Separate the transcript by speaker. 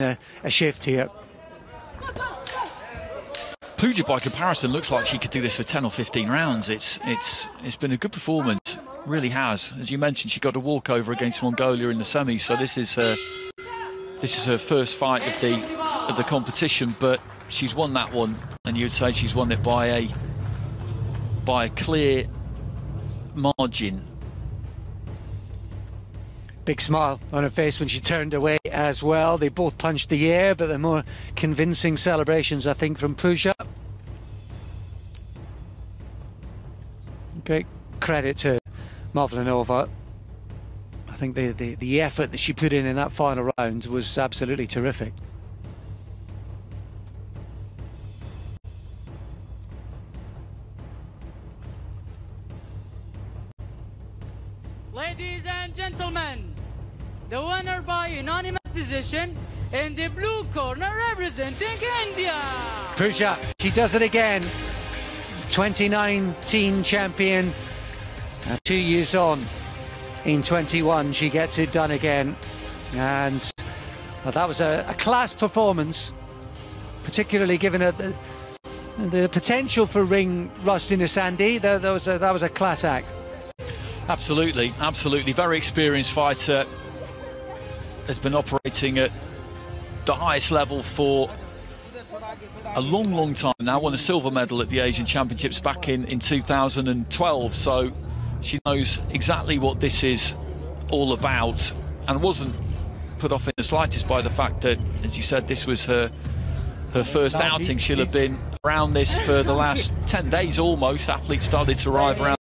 Speaker 1: a, a shift here.
Speaker 2: Pooja, by comparison, looks like she could do this for 10 or 15 rounds. It's it's it's been a good performance, really has. As you mentioned, she got a walkover against Mongolia in the semis, so this is her this is her first fight of the of the competition. But she's won that one, and you'd say she's won it by a by a clear margin.
Speaker 1: Big smile on her face when she turned away as well. They both punched the air, but the more convincing celebrations, I think, from Pooja. Great credit to Mavlanova. I think the, the, the effort that she put in in that final round was absolutely terrific.
Speaker 3: Ladies and gentlemen, the winner by unanimous decision in the blue corner representing India.
Speaker 1: Pooja, she does it again. 2019 champion. Uh, two years on, in 21, she gets it done again. And well, that was a, a, class performance, particularly given a, the, the, potential for ring rustiness, Sandy. That, that, was a, that was a class act.
Speaker 2: Absolutely, absolutely. Very experienced fighter. Has been operating at the highest level for a long, long time now. Won a silver medal at the Asian Championships back in, in 2012. So she knows exactly what this is all about and wasn't put off in the slightest by the fact that, as you said, this was her her first outing. She'll have been around this for the last 10 days almost. Athletes started to arrive around.